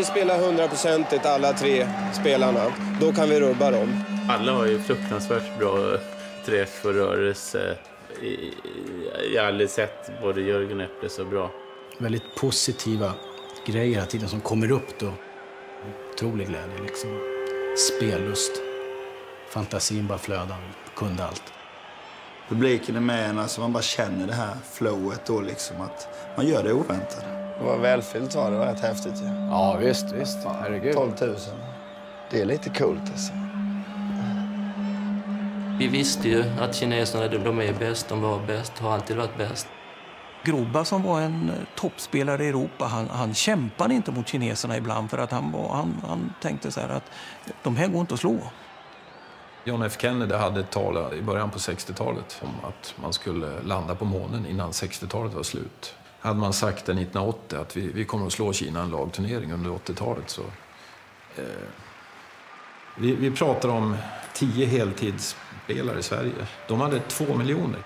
Vi spelar hundraprocentigt alla tre spelarna, då kan vi rubba dem. Alla har ju fruktansvärt bra träff och rörelse. Jag har aldrig sett både Jörgen och Äpple så bra. Väldigt positiva grejer hela tiden som kommer upp då. Otrolig glädje liksom. Spellust. Fantasin bara flödade, kunde allt. Publiken är med en, alltså man bara känner det här flowet då liksom att man gör det oväntade. Det var välfyllt var det, var rätt häftigt ju. Ja visst, visst. Herregud. 12 000. Det är lite coolt alltså. Vi visste ju att kineserna de är bäst, de var bäst, har alltid varit bäst. Groba som var en eh, toppspelare i Europa, han, han kämpade inte mot kineserna ibland för att han, var, han, han tänkte så att de här går inte att slå. John F Kennedy hade ett tal i början på 60-talet om att man skulle landa på månen innan 60-talet var slut. Hade man sagt det 1980 att vi, vi kommer att slå Kina en lagturnering under 80-talet så... Eh, vi, vi pratar om tio heltidsspelare i Sverige. De hade två miljoner.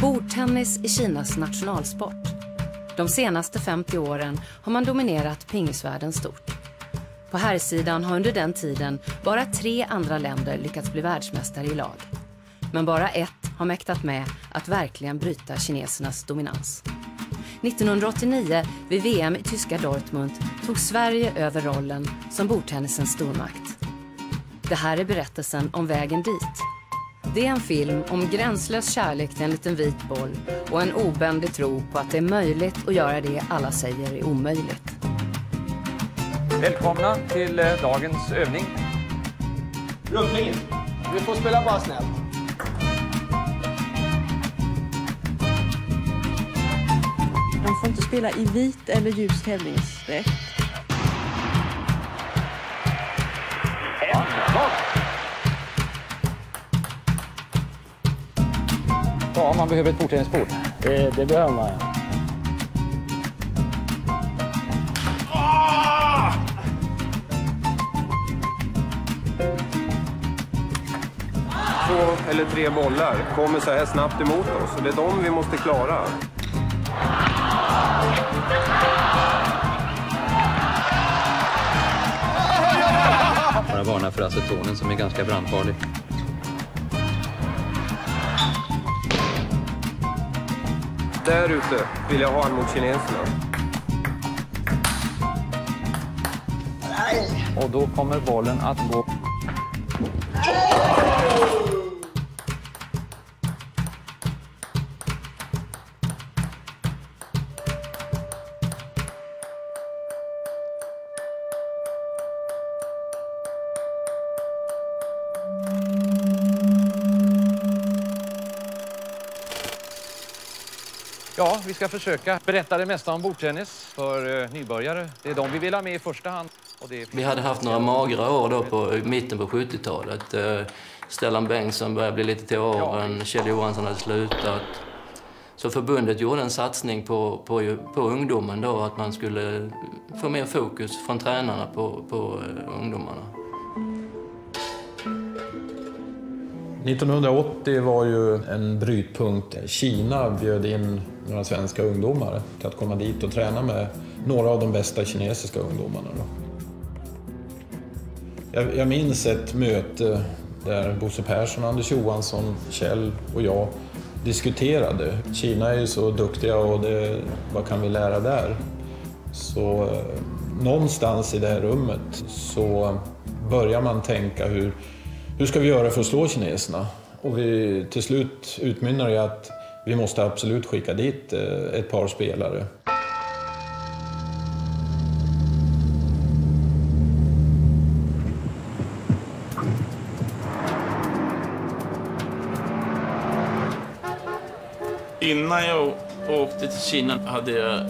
Bordtennis är Kinas nationalsport. De senaste 50 åren har man dominerat pingisvärlden stort. På herrsidan har under den tiden bara tre andra länder lyckats bli världsmästare i lag. Men bara ett har mäktat med att verkligen bryta kinesernas dominans. 1989 vid VM i tyska Dortmund tog Sverige över rollen som bordtennisens stormakt. Det här är berättelsen om vägen dit. Det är en film om gränslös kärlek till en liten vit boll och en obändig tro på att det är möjligt att göra det alla säger är omöjligt. Välkomna till eh, dagens övning. Rumpningen. Du får spela bara snällt. De får inte spela i vit eller ljus tävlingsdräkt. Ja, man behöver ett bordtennisbord. Det, det behöver man, ja. Eller tre bollar kommer så här snabbt emot oss och det är de vi måste klara. Bara varna för acetonen som är ganska brandfarlig. Där ute vill jag ha han mot kineserna. Och då kommer bollen att gå... ska försöka berätta det mesta om bordtennis för eh, nybörjare. Det är de vi vill ha med i första hand. Det. Vi hade haft några magra år då på mitten på 70-talet. Eh, Stellan Bengtsson började bli lite till åren, Kjell Johansson hade slutat. Så förbundet gjorde en satsning på, på, på ungdomen då, att man skulle få mer fokus från tränarna på, på eh, ungdomarna. 1980 var ju en brytpunkt. Kina bjöd in några svenska ungdomar till att komma dit och träna med några av de bästa kinesiska ungdomarna. Jag, jag minns ett möte där Bosse Persson, Anders Johansson, Kjell och jag diskuterade. Kina är ju så duktiga och det, vad kan vi lära där? Så eh, någonstans i det här rummet så börjar man tänka hur, hur ska vi göra för att slå kineserna? Och vi, till slut utmynnar i att vi måste absolut skicka dit eh, ett par spelare. Innan jag åkte till Kina hade jag...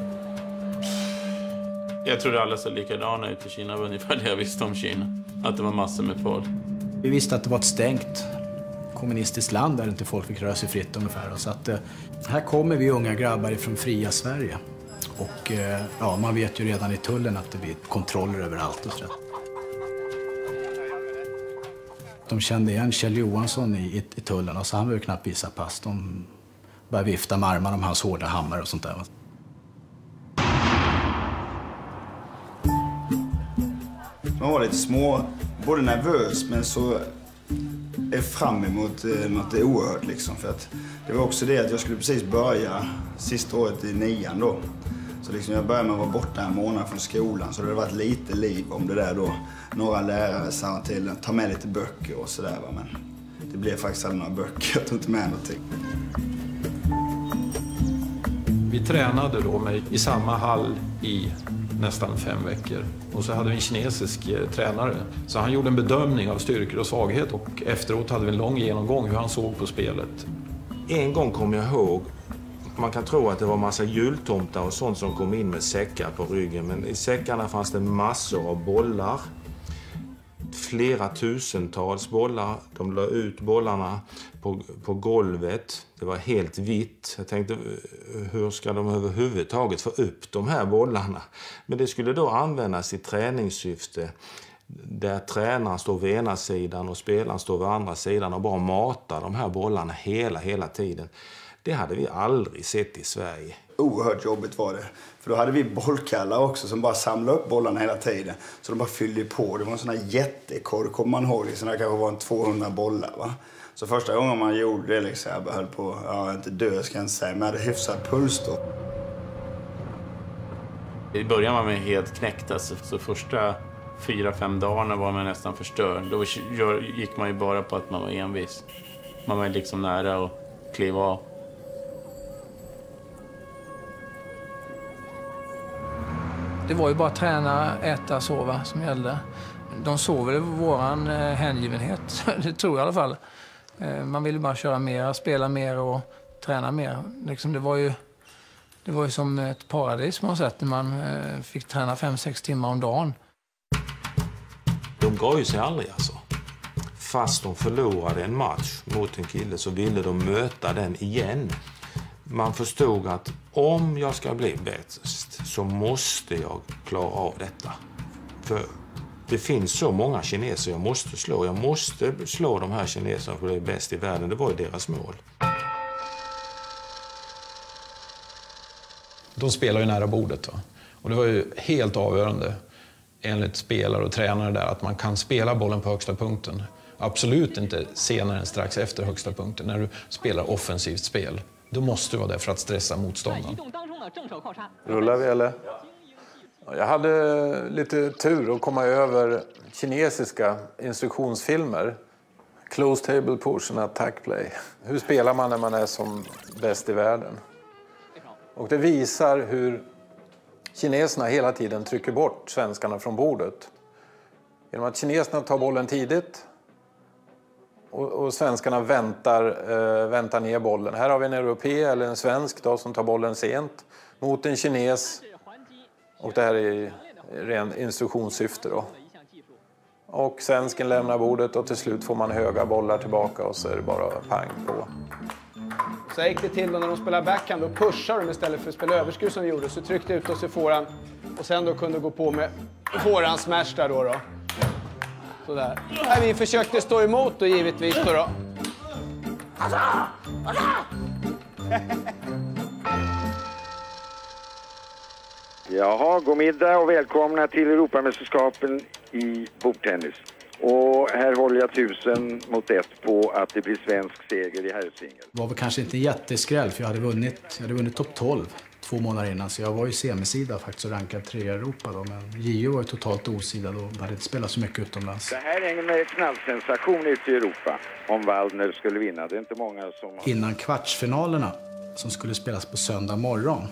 Jag trodde alla såg likadana ut i Kina. Det var ungefär det jag visste om Kina. Att det var massor med folk. Vi visste att det var ett stängt kommunistiskt land där inte folk fick röra sig fritt ungefär. Så att, eh, här kommer vi unga grabbar från fria Sverige. Och eh, ja, man vet ju redan i tullen att det blir kontroller överallt och så. De kände igen Kjell Johansson i, i, i tullen, och så han behövde knappt visa pass. De började vifta med armarna om hans hårda hammare och sånt där. De var lite små, både nervös men så är fram emot eh, något oerhört liksom. För att det var också det att jag skulle precis börja sista året i nian då. Så liksom jag började med att vara borta en månad från skolan så det hade varit lite liv om det där då. Några lärare sa till ta med lite böcker och sådär. Men det blev faktiskt aldrig några böcker. Jag tog inte med någonting. Vi tränade då med, i samma hall i nästan fem veckor. Och så hade vi en kinesisk eh, tränare. Så han gjorde en bedömning av styrkor och svaghet och efteråt hade vi en lång genomgång hur han såg på spelet. En gång kommer jag ihåg, man kan tro att det var massa jultomtar och sånt som kom in med säckar på ryggen. Men i säckarna fanns det massor av bollar. Flera tusentals bollar. De la ut bollarna på, på golvet. Det var helt vitt. Jag tänkte, eh, hur ska de överhuvudtaget få upp de här bollarna? Men det skulle då användas i träningssyfte där tränaren står vid ena sidan och spelaren står vid andra sidan och bara matar de här bollarna hela, hela tiden. Det hade vi aldrig sett i Sverige. Oerhört jobbigt var det. För då hade vi bollkallar också som bara samlade upp bollarna hela tiden. Så de bara fyllde på. Det var en sån här jättekorg, kommer man ihåg. Liksom, det kanske var en 200 bollar. Va? Så första gången man gjorde det, liksom, jag höll på, ja, inte dö ska jag inte säga, men jag hade hyfsad puls då. I början var man helt knäckt. Alltså, så första fyra, fem dagarna var man nästan förstörd. Då gick man ju bara på att man var envis. Man var liksom nära att kliva av. Det var ju bara träna, äta, sova som gällde. De såg väl våran eh, hängivenhet, det tror jag i alla fall. Eh, man ville bara köra mer, spela mer och träna mer. Liksom det, var ju, det var ju som ett paradis på något sätt när man eh, fick träna fem sex timmar om dagen. De gav ju sig aldrig alltså. Fast de förlorade en match mot en kille så ville de möta den igen. Man förstod att om jag ska bli bäst så måste jag klara av detta. För det finns så många kineser jag måste slå. Jag måste slå de här kineserna för att bli bäst i världen. Det var ju deras mål. De spelar ju nära bordet. Va? Och det var ju helt avgörande enligt spelare och tränare där att man kan spela bollen på högsta punkten. Absolut inte senare än strax efter högsta punkten när du spelar offensivt spel. Då måste du vara där för att stressa motståndaren. Rullar vi eller? Jag hade lite tur att komma över kinesiska instruktionsfilmer. Close table push and attack play. Hur spelar man när man är som bäst i världen? Och det visar hur kineserna hela tiden trycker bort svenskarna från bordet. Genom att kineserna tar bollen tidigt och, och svenskarna väntar, eh, väntar ner bollen. Här har vi en europé eller en svensk då, som tar bollen sent mot en kines. Och det här är i ren instruktionssyfte. Då. Och svensken lämnar bordet och till slut får man höga bollar tillbaka och så är det bara pang på. Så gick det till då när de spelar backhand. Då pushar de istället för att spela överskruv som de gjorde. Så tryckte ut oss i fåran och sen då kunde gå på med fåran smash där då. då. Sådär. Nej, vi försökte stå emot då givetvis då. då. Jaha, god middag och välkomna till Europamästerskapen i bordtennis. Och här håller jag tusen mot ett på att det blir svensk seger i herrsingel. Det var väl kanske inte en jätteskräll för jag hade vunnit, jag hade vunnit topp 12 två månader innan. Så jag var ju semisida faktiskt och rankad tre i Europa då. Men JO var ju totalt osida då. hade inte spelat så mycket utomlands. Det här är en knallsensation ute i Europa om Waldner skulle vinna. Det är inte många som... Innan kvartsfinalerna som skulle spelas på söndag morgon.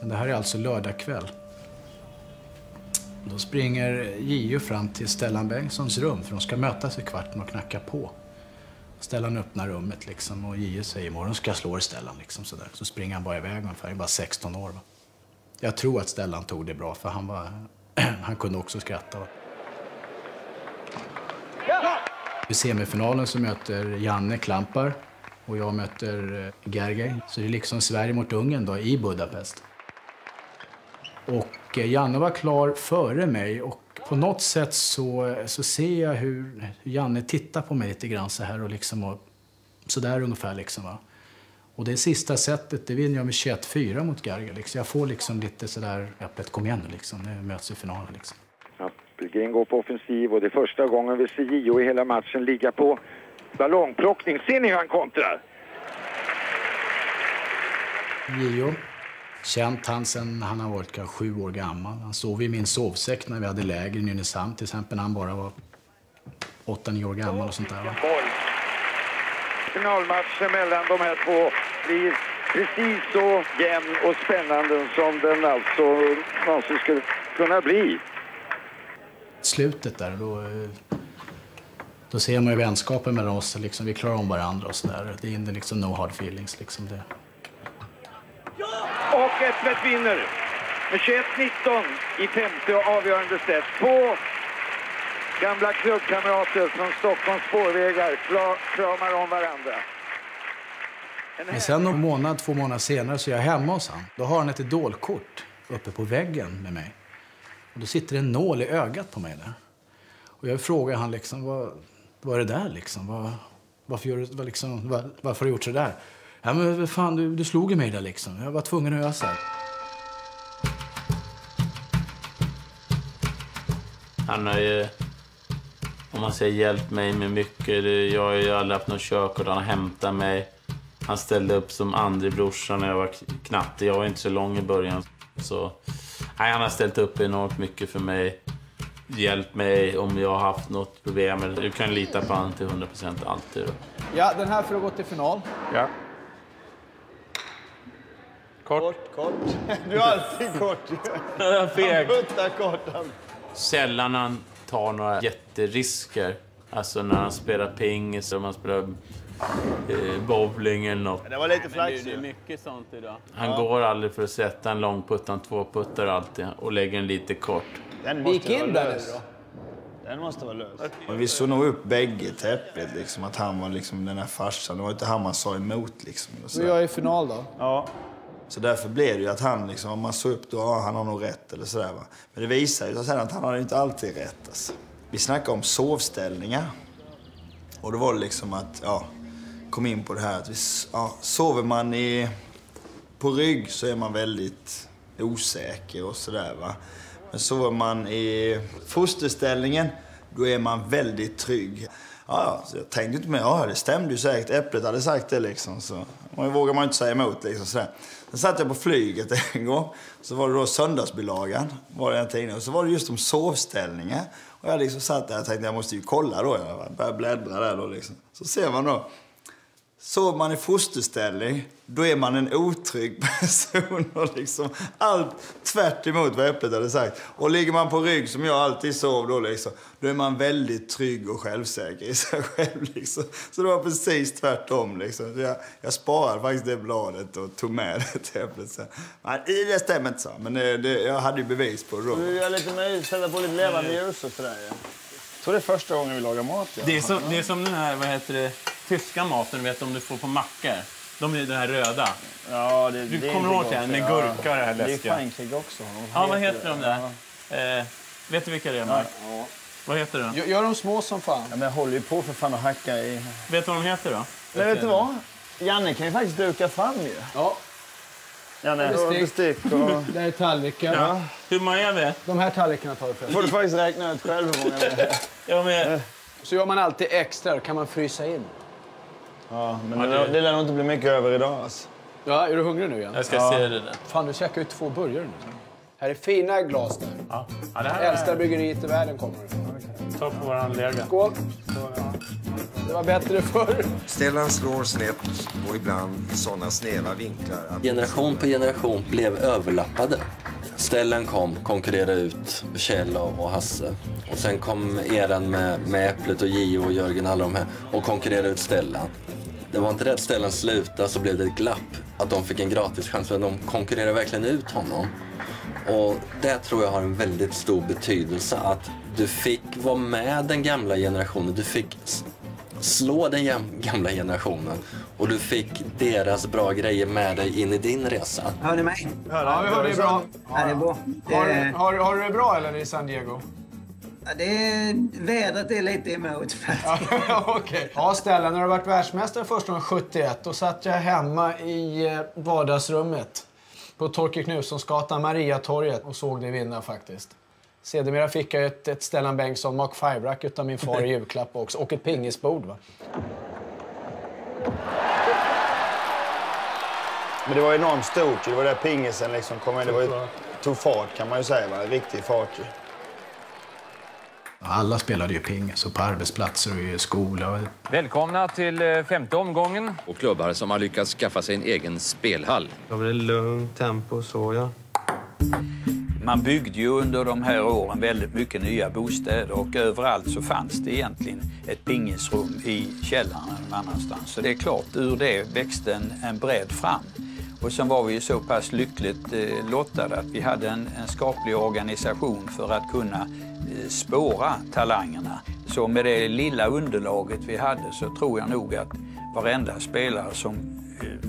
Men det här är alltså lördag kväll. Då springer JO fram till Stellan Bengtssons rum för de ska mötas i kvarten och knacka på. Stellan öppnar rummet liksom och JO säger imorgon ska jag slå Stellan. Liksom sådär. Så springer han bara iväg ungefär, jag är bara 16 år. Va? Jag tror att Stellan tog det bra för han, var, han kunde också skratta. Va? I semifinalen så möter Janne Klampar och jag möter eh, Gergely. Så det är liksom Sverige mot Ungern då i Budapest. Och eh, Janne var klar före mig och På något sätt så, så ser jag hur, Janne tittar på mig lite grann så här och liksom och, så där ungefär liksom va. Och det sista setet, det vinner jag med 21-4 mot Garga liksom. Jag får liksom lite sådär, Äpplet kom igen nu liksom, nu möts i finalen liksom. Appelgren går på offensiv och det är första gången vi ser Gio i hela matchen ligga på ballongplockning. Ser ni hur han kontrar? Gio. Känt han sen han har varit kanske sju år gammal. Han sov i min sovsäck när vi hade läger i Nynäshamn till exempel när han bara var åtta, nio år gammal och sånt där. Va? Finalmatchen mellan de här två blir precis så jämn och spännande som den alltså någonsin skulle kunna bli. Slutet där, då, då ser man ju vänskapen mellan oss. Liksom, vi klarar om varandra och sådär. Det är inte liksom no hard feelings. Liksom det. Äpplet vinner med 21-19 i femte och avgörande set. Två gamla klubbkamrater från Stockholms spårvägar kramar om varandra. Men sen någon månad, två månader senare så är jag hemma hos han. Då har han ett idolkort uppe på väggen med mig. Och då sitter en nål i ögat på mig där. Och jag frågar han liksom, vad, vad är det där liksom? Vad, varför, gör du, vad liksom, vad, varför har du gjort så där? Ja men vad fan, du, du slog ju mig där liksom. Jag var tvungen att här. Han har ju, om man säger, hjälpt mig med mycket. Jag har ju aldrig haft något körkort. Han har hämtat mig. Han ställde upp som andre brorsa när jag var knatte. Jag var inte så lång i början. Så, nej, han har ställt upp enormt mycket för mig. Hjälpt mig om jag har haft något problem. Du kan lita på honom till 100% alltid. Då. Ja, den här för att gå till final. Ja. Kort. Kort. Du är alltid kort. Feg. Han puttar kort. Han. Sällan han tar några jätterisker. Alltså när han spelar pingis eller om han spelar eh, bowling eller något. Det var lite flax det är mycket sånt idag. Han Ja. går aldrig för att sätta en långputt, han tvåputtar alltid och lägger en lite kort. Den gick in där nu då. Den måste vara lös. Men vi såg nog upp bägge till Äpplet, liksom, att han var liksom den här farsan. Det var inte han man sa emot. Liksom, och Vi sådär. är i final då. Ja. Så därför blev det ju att han, liksom, om man såg upp då, ah, han har nog rätt eller sådär. Va? Men det visar ju sen att han hade inte alltid rätt. Alltså. Vi snackade om sovställningar. Och då var det liksom att, ja, kom in på det här att vi, ja, sover man i, på rygg så är man väldigt osäker och sådär va. Men sover man i fosterställningen, då är man väldigt trygg. Ja, ja, så jag tänkte inte mer, ja det stämde ju säkert, Äpplet hade sagt det liksom. Så man vågar man inte säga emot liksom sådär. Sen satt jag på flyget en gång, så var det då söndagsbilagan, var det en tidning, och så var det just om sovställningar. Och jag liksom satt där och tänkte, jag måste ju kolla då, jag började bläddra där då liksom. Så ser man då, Sover man i fosterställning, då är man en otrygg person. Och liksom allt tvärt emot vad Äpplet hade sagt. Och ligger man på rygg, som jag alltid sov då, liksom, då är man väldigt trygg och självsäker i sig själv. Liksom. Så det var precis tvärtom. Liksom. Så jag, jag sparade faktiskt det bladet och tog med det till Äpplet sen. Men det stämmer inte, så. Men det, det, jag hade ju bevis på det då. Du gör lite med, sätta på lite levande ljus och sådär. Ja. Jag tror det är första gången vi lagar mat. Ja. Det är, som, det är som den här, vad heter det, tyska maten du vet om du får på mackor. De är den här röda. Ja, det, Du det kommer ihåg den med gurka och det här Det är läskiga? Frankrike också. Ja, vad heter de där? Eh, vet du vilka det är, Mark? Ja. Vad heter de? Gör, gör de små som fan. Ja, men jag håller ju på för fan att hacka i... Vet du vad de heter då? Men vet du vad? Janne kan ju faktiskt duka fram ju. Ja. Janne, Bestick. och... Där är tallrikar. Ja. Hur många är vi? De här tallrikarna tar du först. får du faktiskt räkna ut själv hur många det är. Ja, men... Så gör man alltid extra, kan man frysa in. Ja, men Ja, det, det- lär nog inte bli mycket över idag alltså. Ja, är du hungrig nu igen? Jag ska ja. se det där. Fan, du käkar ju två burgare nu. Här är fina glas där. Ja. Ja, det här Äldsta är... bryggeriet i världen kommer det. Ta på våran lega. Skål! Det var bättre förr. Stellan slår snett och ibland i sådana snäva vinklar att Generation på generation blev överlappade. Stellan kom, konkurrerade ut Kjell och och Hasse. Och sen kom eran med, med Äpplet och Gio och Jörgen alla de här och konkurrerade ut Stellan. Det var inte det att Stellan slutade så blev det ett glapp. Att de fick en gratis chans men de konkurrerade verkligen ut honom. Och det tror jag har en väldigt stor betydelse att du fick vara med den gamla generationen. Du fick slå den gamla generationen och du fick deras bra grejer med dig in i din resa. Hör ni mig? Ja, vi hör dig bra. Ja, det är bra. Har, har, har du det bra eller i San Diego? Ja, det, vädret är lite emot faktiskt. okay. Ja, Stellan, när du varit världsmästare första gången 71, då satt jag hemma i eh, vardagsrummet på Torkel Knutssonsgatan, Mariatorget och såg dig vinna faktiskt. Sedermera fick jag ett, ett Stellan Bengtsson Mark 5-rack av min far i julklapp också, och ett pingisbord. Va? Men det var enormt stort. Det var där pingisen liksom kom in. Det var ju, tog fart kan man ju säga. Va? Riktig fart ju. Alla spelade ju pingis, och på arbetsplatser och i skola. Välkomna till eh, femte omgången. Och klubbar som har lyckats skaffa sig en egen spelhall. Det var lugnt tempo så ja. Man byggde ju under de här åren väldigt mycket nya bostäder och överallt så fanns det egentligen ett pingisrum i källaren eller någon annanstans. Så det är klart, ur det växte en, en bredd fram. Och sen var vi ju så pass lyckligt eh, lottade att vi hade en, en skaplig organisation för att kunna eh, spåra talangerna. Så med det lilla underlaget vi hade så tror jag nog att varenda spelare som eh,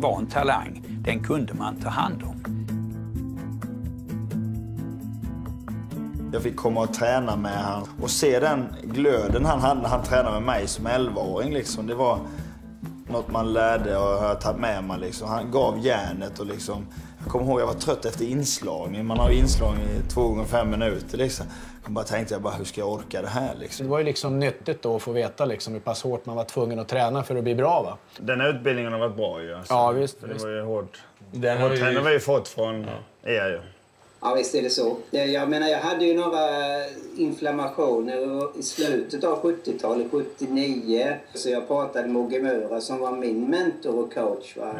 var en talang, den kunde man ta hand om. Jag fick komma och träna med honom och se den glöden han hade när han tränade med mig som 11-åring. Liksom. Det var något man lärde och har tagit med mig. Liksom. Han gav järnet och liksom... Jag kommer ihåg jag var trött efter inslagning. Man har inslagning i två gånger fem minuter. Liksom. Jag bara tänkte jag bara, hur ska jag orka det här? Liksom. Det var ju liksom nyttigt då att få veta liksom hur pass hårt man var tvungen att träna för att bli bra. Va? Den här utbildningen har varit bra ju. Alltså. Ja, visst, Det visst. var ju hårt. Den har ju- har vi ju fått från er ju. Ja, visst är det så. Jag menar, jag hade ju några inflammationer i slutet av 70-talet, 79. Så jag pratade med Ogge Mura som var min mentor och coach. Va?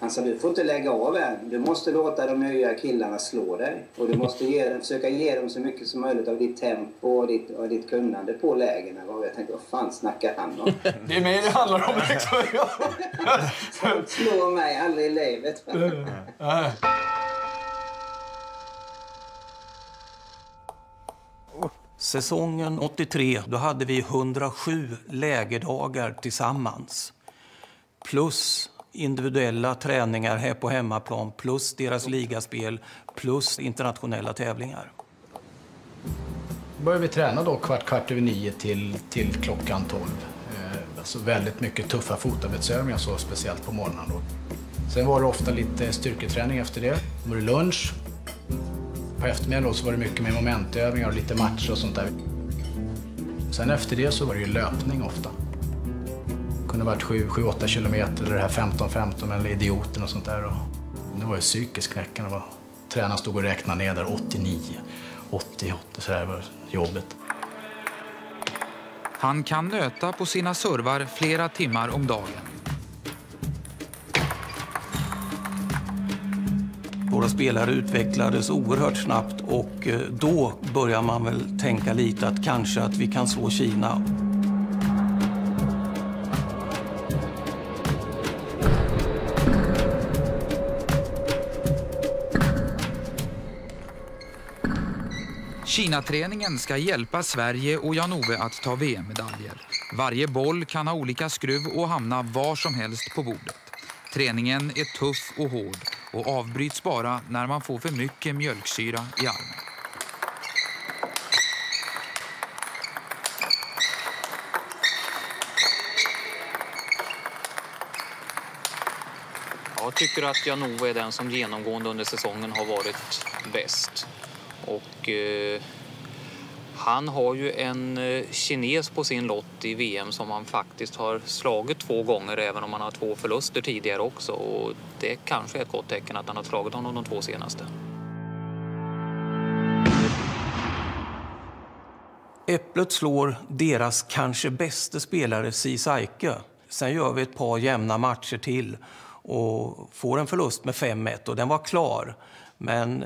Han sa, du får inte lägga av än. Du måste låta de nya killarna slå dig. Och du måste ge dem, försöka ge dem så mycket som möjligt av ditt tempo och ditt, och ditt kunnande på lägena. Och jag tänkte, vad fan snackar han om? Det är mig det handlar om. Liksom. Sånt slår mig aldrig i livet. Säsongen 83, då hade vi 107 lägerdagar tillsammans. Plus individuella träningar här på hemmaplan, plus deras ligaspel, plus internationella tävlingar. Då började vi träna då kvart, kvart över nio till, till klockan tolv. Eh, alltså väldigt mycket tuffa fotarbetsövningar, så speciellt på morgonen. Då. Sen var det ofta lite styrketräning efter det. Då var det lunch. På eftermiddagen så var det mycket med momentövningar och lite matcher och sånt där. Sen efter det så var det ju löpning ofta. Det kunde varit 7-8 kilometer eller det här 15-15 eller idioten och sånt där. Och det var ju psykiskt knäckande. Tränaren stod och räknade ner där 89, 88 så där var jobbet. Han kan nöta på sina servar flera timmar om dagen. Våra spelare utvecklades oerhört snabbt och eh, då börjar man väl tänka lite att kanske att vi kan slå Kina. Kinaträningen ska hjälpa Sverige och Jan-Ove att ta VM-medaljer. Varje boll kan ha olika skruv och hamna var som helst på bordet. Träningen är tuff och hård och avbryts bara när man får för mycket mjölksyra i armen. Jag tycker att Jan-Ove är den som genomgående under säsongen har varit bäst. Och eh, han har ju en eh, kines på sin lott i VM som han faktiskt har slagit två gånger även om han har två förluster tidigare också. Och det kanske är ett gott tecken att han har slagit honom de två senaste. Äpplet slår deras kanske bästa spelare Sisaike. Sen gör vi ett par jämna matcher till och får en förlust med 5-1 och den var klar. Men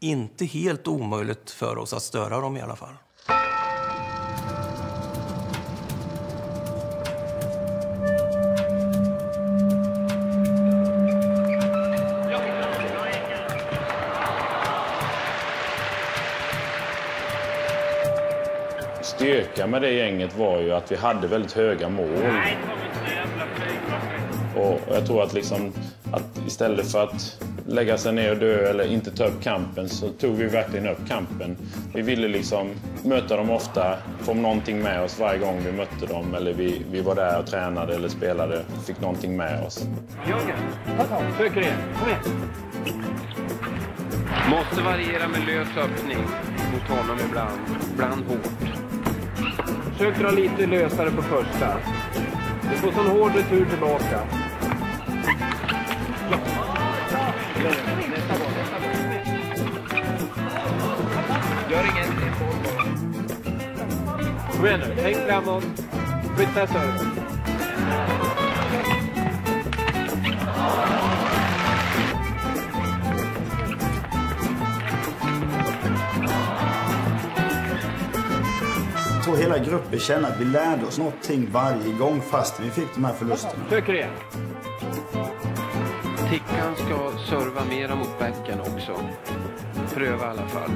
inte helt omöjligt för oss att störa dem i alla fall. Styrkan med det gänget var ju att vi hade väldigt höga mål. Och jag tror att, liksom, att istället för att lägga sig ner och dö eller inte ta upp kampen så tog vi verkligen upp kampen. Vi ville liksom möta dem ofta, få någonting med oss varje gång vi mötte dem eller vi, vi var där och tränade eller spelade, fick någonting med oss. Jörgen, söker igen. Kom igen. Måste variera med lös öppning mot honom ibland, ibland hårt. Försök dra lite lösare på första. Du får sån hård retur tillbaka. Gör inget. Kom igen nu, tänk framåt. Flytta serven. Tror hela gruppen kände att vi lärde oss någonting varje gång fast vi fick de här förlusterna. Söker igen. Tickan ska serva mera mot backen också. Pröva i alla fall.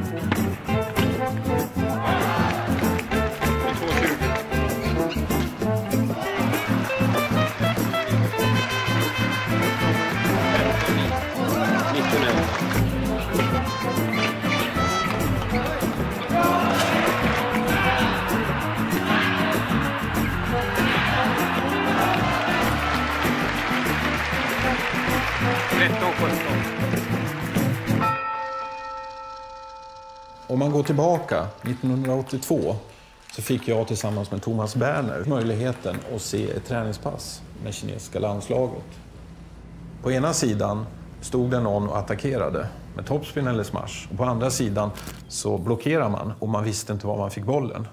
Om man går tillbaka 1982 så fick jag tillsammans med Thomas Berner möjligheten att se ett träningspass med kinesiska landslaget. På ena sidan stod det någon och attackerade med topspin eller smash. Och på andra sidan så blockerar man och man visste inte var man fick bollen.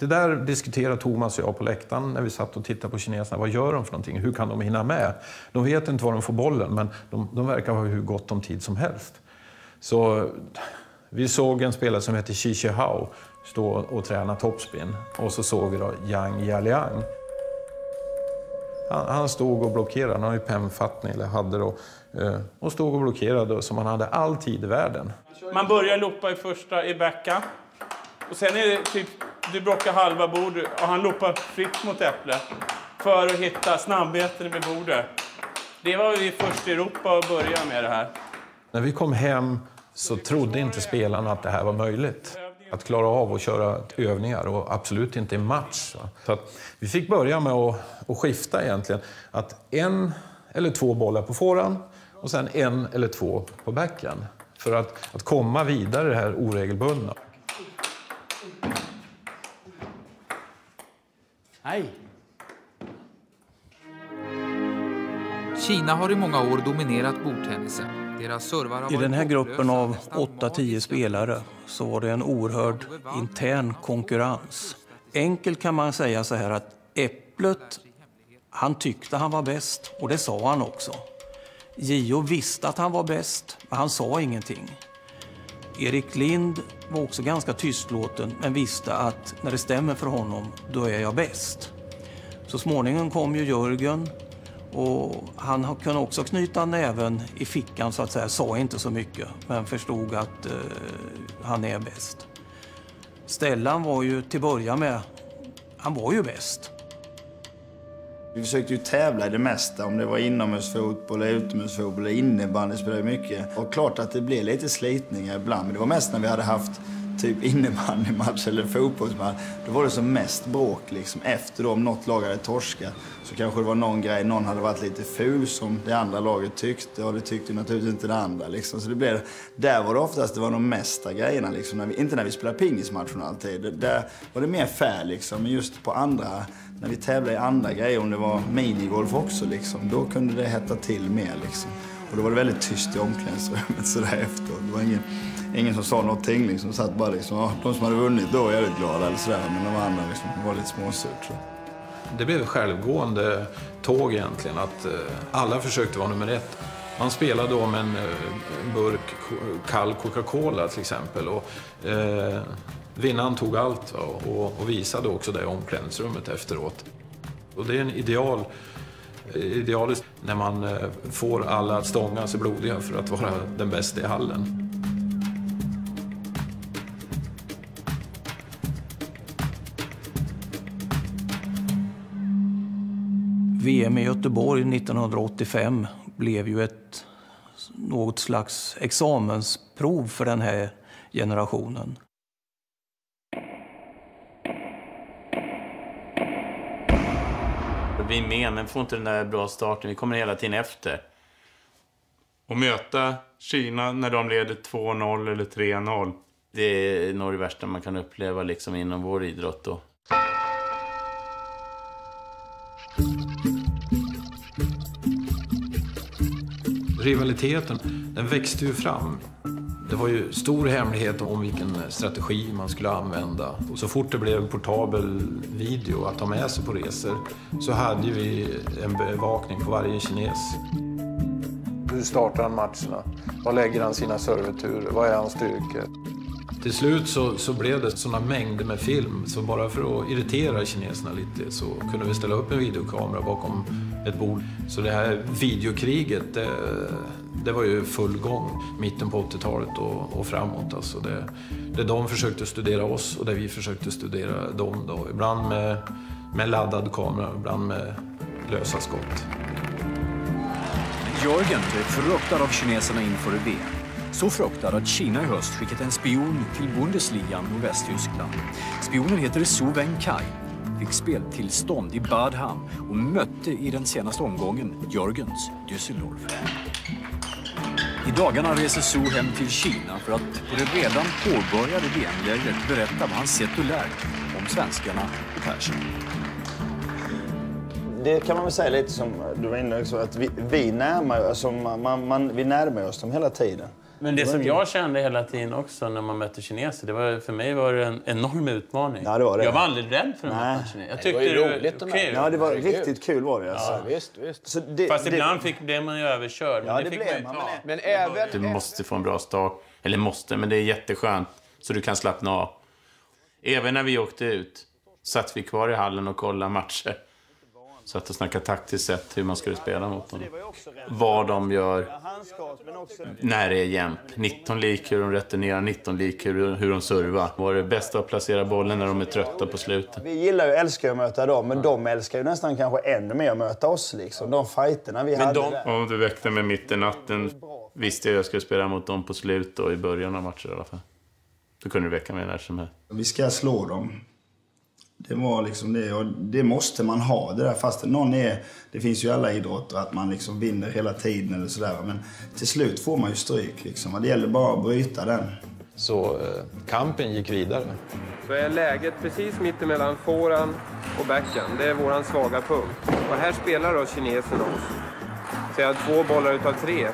Det där diskuterade Thomas och jag på läktaren när vi satt och tittade på kineserna. Vad gör de för någonting? Hur kan de hinna med? De vet inte var de får bollen, men de, de verkar ha hur gott om tid som helst. Så vi såg en spelare som heter Xi Hao stå och träna topspin. Och så såg vi då Yang Yaliang. Han, han stod och blockerade, han har ju pennfattning, eller hade då, eh, och stod och blockerade som han hade all tid i världen. Man börjar loppa i första i backa. Och sen är det typ, du blockar halva bordet och han loppar fritt mot äpplet. För att hitta snabbheten med bordet. Det var vi först i Europa att börja med det här. När vi kom hem så trodde inte spelarna att det här var möjligt. Att klara av att köra övningar och absolut inte i match. Så att vi fick börja med att, att skifta egentligen. Att en eller två bollar på forehand och sen en eller två på backhand. För att, att komma vidare det här oregelbundna. Nej. Kina har i många år dominerat bordtennisen. I den här gruppen av hopplösa, 8-10 spelare så var det en oerhörd intern konkurrens. Enkelt kan man säga så här att Äpplet, han tyckte han var bäst och det sa han också. Gio visste att han var bäst, men han sa ingenting. Erik Lind var också ganska tystlåten men visste att när det stämmer för honom, då är jag bäst. Så småningom kom ju Jörgen och han kunde också knyta näven i fickan så att säga, sa inte så mycket men förstod att eh, han är bäst. Stellan var ju till början med, han var ju bäst. Vi försökte ju tävla i det mesta, om det var inomhusfotboll, utomhusfotboll, innebandy spelade vi mycket. Och klart att det blev lite slitningar ibland, men det var mest när vi hade haft typ innebandymatch eller fotbollsmatch. Då var det som mest bråk liksom. Efter då, om något lag hade torskat så kanske det var någon grej, någon hade varit lite ful som det andra laget tyckte och det tyckte naturligtvis inte det andra liksom. Så det blev, där var det oftast det var de mesta grejerna liksom. När vi, inte när vi spelade pingismatchen alltid. Där var det mer fair liksom. Men just på andra, när vi tävlade i andra grejer, om det var minigolf också liksom. Då kunde det hetta till mer liksom. Och då var det väldigt tyst i omklädningsrummet sådär efteråt. Det var ingen, ingen som sa någonting liksom. Satt bara liksom, ja, de som hade vunnit då är jävligt glada eller sådär. Men de andra liksom, var lite småsurt så. Det blev ett självgående tåg egentligen, att eh, alla försökte vara nummer ett. Man spelade då med en eh, burk kall Coca-Cola till exempel. Och, eh, vinnaren tog allt och, och visade också det i omklädningsrummet efteråt. Och det är en ideal, idealiskt när man eh, får alla att stånga sig blodiga för att vara den bästa i hallen. VM i Göteborg 1985 blev ju ett något slags examensprov för den här generationen. Vi är med, men får inte den där bra starten. Vi kommer hela tiden efter. Och möta Kina när de leder 2-0 eller 3-0. Det är nog det värsta man kan uppleva liksom inom vår idrott. Då. Rivaliteten, den växte ju fram. Det var ju stor hemlighet om vilken strategi man skulle använda. Och så fort det blev portabel video att ta med sig på resor så hade vi en bevakning på varje kines. Hur startar han matcherna? Var lägger han sina serverturer? Vad är hans styrkor? Till slut så, så blev det såna mängder med film så bara för att irritera kineserna lite så kunde vi ställa upp en videokamera bakom ett bord. Så det här videokriget, det, det var ju full gång mitten på 80-talet och, och framåt. Alltså det, det de försökte studera oss och det vi försökte studera dem. Då. Ibland med, med laddad kamera, ibland med lösa skott. Jörgen blev fruktad av kineserna inför VM. Så fruktad att Kina i höst skickat en spion till Bundesligan och Västtyskland. Spionen heter Su Wenkai, fick speltillstånd i Bad Ham och mötte i den senaste omgången Jörgens Düsseldorf. I dagarna reser Su hem till Kina för att på det redan påbörjade VM-lägret berätta vad han sett och lärt om svenskarna och Persson. Det kan man väl säga lite som du var inne på, att vi, vi, närmar, alltså man, man, vi närmar oss dem hela tiden. Men det som jag kände hela tiden också när man mötte kineser, det var, för mig var det en enorm utmaning. Ja, det var det. Jag var aldrig rädd för att möta kineser. Jag tyckte det var ju roligt att okay. möta. Ja, det var riktigt kul var det. Alltså. Ja, visst, visst. Så det, Fast det, ibland fick, blev man ju överkörd. Ja, men det fick blev ju man, ta. Men även... Du måste få en bra start. Eller måste, men det är jätteskönt. Så du kan slappna av. Även när vi åkte ut satt vi kvar i hallen och kollade matcher. Satt och snackade taktiskt sett hur man skulle spela mot dem. Vad de gör när det är jämnt. 19 lik hur de returnerar, 19 lik hur, hur de servar. Var det bästa att placera bollen när de är trötta på slutet. Vi gillar ju, älskar ju att möta dem, men de älskar ju nästan kanske ännu mer att möta oss. Liksom. De fighterna vi Men hade de, där. om du väckte mig mitt i natten visste jag att jag skulle spela mot dem på slutet och i början av matchen i alla fall. Då kunde du väcka mig när som helst. Vi ska slå dem. Det var liksom det. Och det måste man ha. Det där fast någon är... Det finns ju alla idrotter att man liksom vinner hela tiden eller sådär. Men till slut får man ju stryk liksom. Det gäller bara att bryta den. Så eh, kampen gick vidare. Så är läget precis mittemellan forehand och backhand. Det är våran svaga punkt. Och här spelar då kineserna oss. Så jag har två bollar utav tre.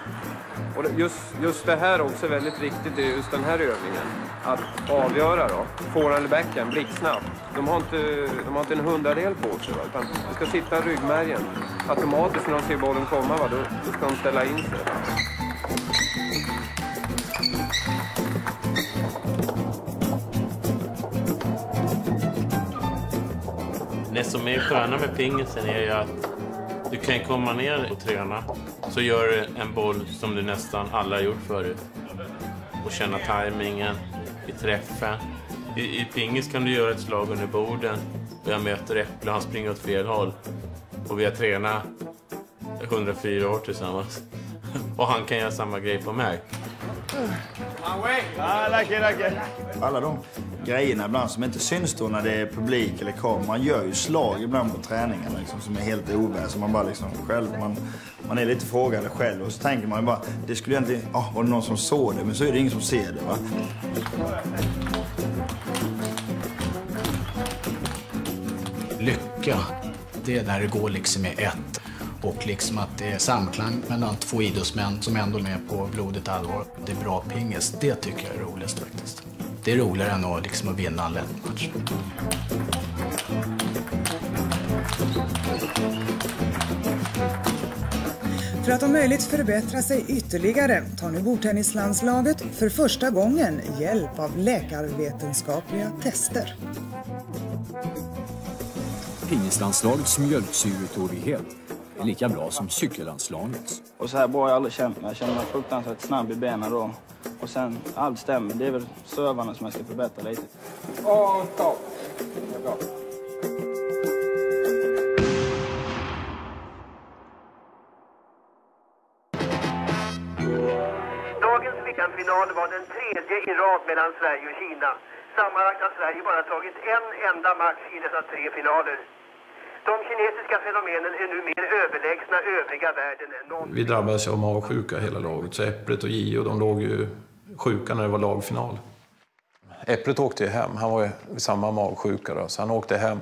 Och just, just det här också är väldigt viktigt i just den här övningen. Att avgöra då, forehand eller backhand, blixtsnabbt. De har inte, de har inte en hundradel på sig. Va? Utan det ska sitta i ryggmärgen. Automatiskt när de ser bollen komma, va? Då, då ska de ställa in sig. Det som är sköna med pingisen är ju att du kan komma ner och träna. Så gör du en boll som du nästan alla har gjort förut. Och känna tajmingen i träffen. I, I pingis kan du göra ett slag under borden. Och jag möter Äpple och han springer åt fel håll. Och vi har tränat 104 år tillsammans. Och han kan göra samma grej på mig. Tackar. Alla de grejerna ibland som inte syns då när det är publik eller kamera. Man gör ju slag ibland på träningarna liksom, som är helt. Så man bara liksom själv, man, man är lite frågande själv och så tänker man ju bara, det skulle egentligen, ah, var det någon som såg det? Men så är det ingen som ser det va. Lycka, det är när det går liksom i ett. Och liksom att det är samklang mellan två idrottsmän som ändå är med på blodigt allvar. Det är bra pingis, det tycker jag är roligast faktiskt. Det är roligare än att, liksom, att vinna en lätt match. För att om möjligt förbättra sig ytterligare tar nu bordtennislandslaget för första gången hjälp av läkarvetenskapliga tester. Pingislandslagets mjölksyretorighet lika bra som cykellandslagets. Och så här bra har jag aldrig känt mig. Jag känner mig fruktansvärt snabb i benen då. Och sen, allt stämmer. Det är väl servarna som jag ska förbättra lite. Och stopp. Det är bra. i rad mellan Sverige och Kina. Sammanlagt har Sverige bara tagit en enda match i dessa tre finaler. De kinesiska fenomenen är nu mer överlägsna övriga världen än någonsin. Vi drabbades av magsjuka hela laget, så Äpplet och Gio de låg ju sjuka när det var lagfinal. Äpplet åkte ju hem, han var ju samma magsjuka då, så han åkte hem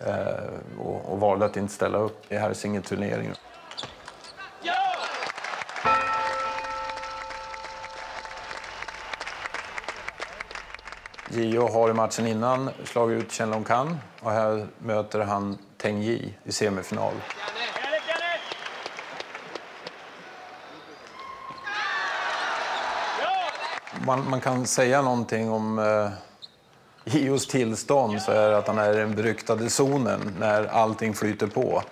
eh, och, och valde att inte ställa upp i Hälsinge-turneringen. Gio har i matchen innan slagit ut Chen Long Kan och här möter han Teng Yi i semifinal. Man, man kan säga någonting om eh, Gios tillstånd så är att han är i den beryktade zonen när allting flyter på.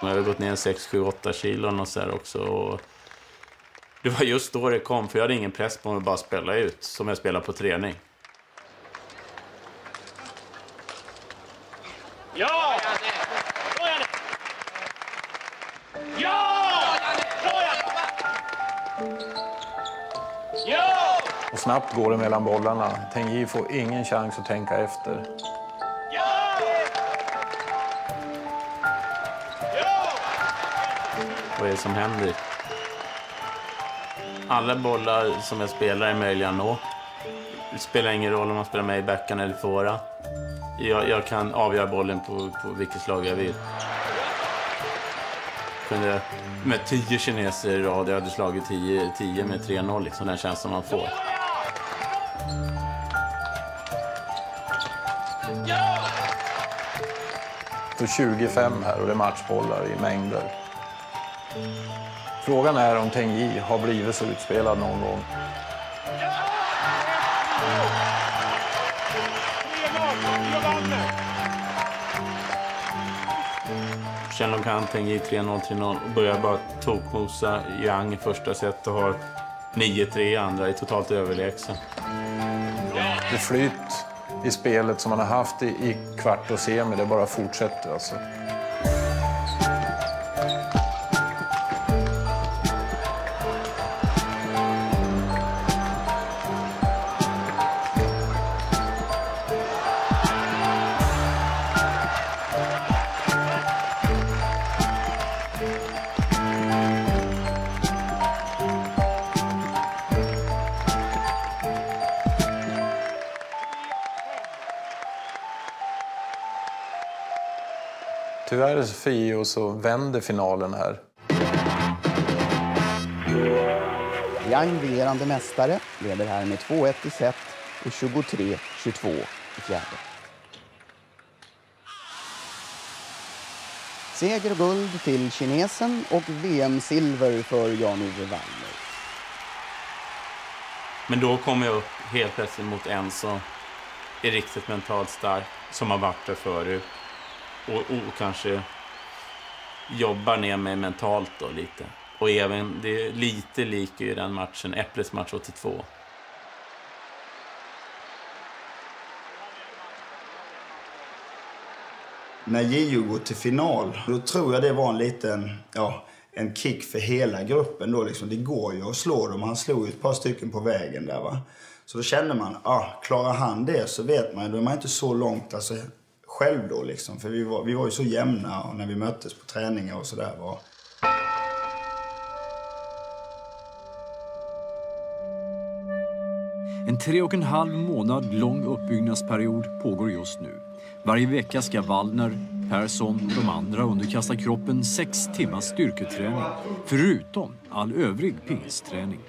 Jag hade gått ner 6, 7, 8 kilon och så här också. Och det var just då det kom, för jag hade ingen press på mig att bara spela ut, som jag spelar på träning. Ja! Bra Janne! Ja! Bra Janne! Ja! Och snabbt går det mellan bollarna. Teng Yi får ingen chans att tänka efter. Vad är det som händer? Alla bollar som jag spelar är möjliga att nå. Det spelar ingen roll om man spelar med i backhand eller fora. Jag, jag kan avgöra bollen på, på vilket slag jag vill. Kunde med tio kineser i rad, jag hade slagit tio, tio med 3-0, liksom, den känslan man får. För 25 här och det är matchbollar i mängder. Frågan är om Teng Yi har blivit så utspelad någon gång. Shannon Kanting i 3-0-3-0 och börjar bara tokmosa Yang i första set och har 9-3 i andra, är totalt överlägsen. Det flyt i spelet som man har haft i, i kvart och semi, det bara fortsätter alltså. För Gio så vänder finalen här. Young, regerande mästare, leder här med 2-1 i set och 23-22 i fjärde. Seger och guld till kinesen och VM-silver för Jan-Ove Wallner. Men då kommer jag upp helt plötsligt mot en som är riktigt mentalt stark, som har varit där förut. Och, och kanske jobbar ner mig mentalt då lite. Och även, det är lite lik i den matchen, Äpplets match 82. När Gio går till final, då tror jag det var en liten, ja, en kick för hela gruppen då liksom. Det går ju att slå dem. Han slog ju ett par stycken på vägen där va. Så då kände man, ah, klarar han det så vet man, då är man inte så långt alltså, själv då liksom. För vi var, vi var ju så jämna när vi möttes på träningar och sådär. En tre och en halv månad lång uppbyggnadsperiod pågår just nu. Varje vecka ska Wallner, Persson och de andra underkasta kroppen sex timmars styrketräning, förutom all övrig pingsträning.